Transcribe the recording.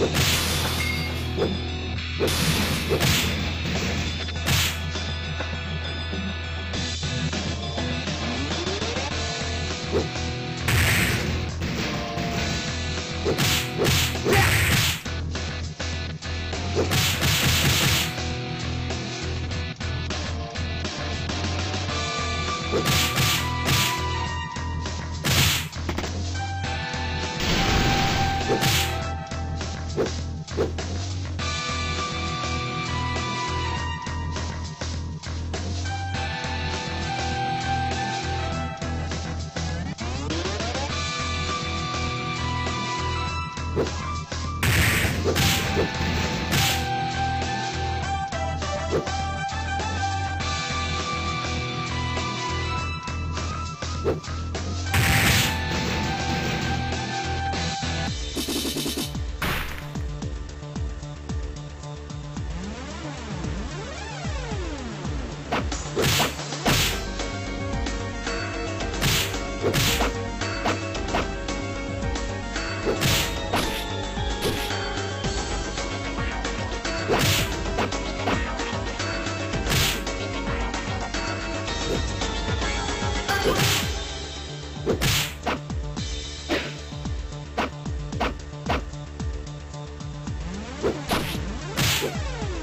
you. you Thank you.